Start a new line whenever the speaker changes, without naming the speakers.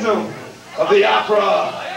Phantom of the Opera.